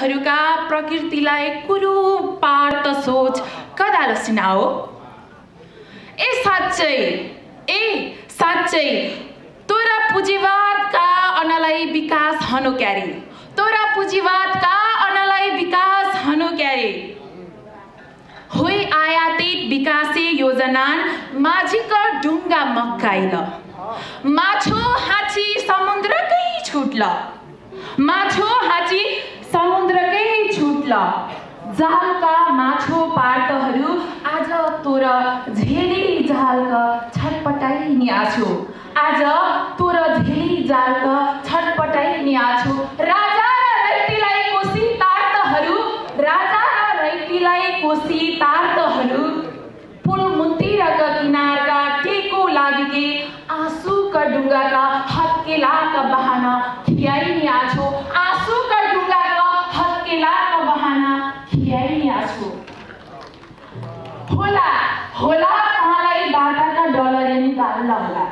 प्राणीहरूका प्रकृतिलाई कुरो पार त सोच। कदा लसिना हो? ए साँच्चै ए साँच्चै तोरा पुँजीवादका अनलाई विकास हनो क्यारे। तोरा पुँजीवादका अनलाई विकास हनो क्यारे। होइ आयातित विकासे योजना माझीका ढुङ्गा मक्काइल। माछो हाँची समुद्रकै छुट्ल। माछो हाँची छुट्ल जालका माछो पार्टहरू आज तोर झेली जालका छटपटाइ निआछु आज तोर झेली जालका छटपटाइ निआछु राजा र रैतीलाई कोसी तार्तहरू राजा र रैतीलाई कोसी तार्तहरू पुल मुन्तिरका किनारका टेको लागि आँसुका ढुङ्गाका हत्केलाका बहाना खियाइनी आछु आँसुका ढुङ्गाका हत्केलाका बहाना खियाइनी आछु होला होला तँलाई दादाका डलर निकाल्न होला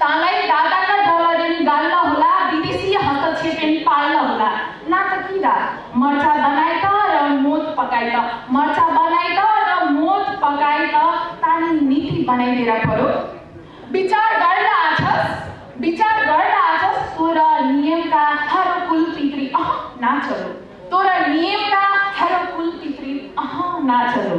तँलाई दादाका डलर निकाल्न होला विदेशी हस्तक्षेप पाल्न होला नाटकिरा मर्चा बनाइ त र मोद पकाइ त। मर्चा बनाइ त र मोद पकाइ त। तानी नीति बनाइदिएर पर्यो विचार गर्न आछस्? विचार गर्न आछस्? तोर नियमका हर कुल पितृ अह नाचरो तोर नियमका हर कुल पितृ अह नाचरो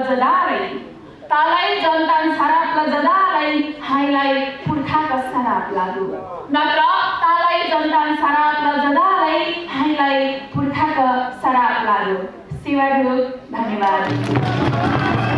लजदारै तालाई जनतान साराप लजदारै हाइलाई पुर्खाका सराप लागु नत्र तालाई जनतान साराप लजदारै हाइलाई पुर्खाका सराप लागु शिवाढुक धन्यवाद।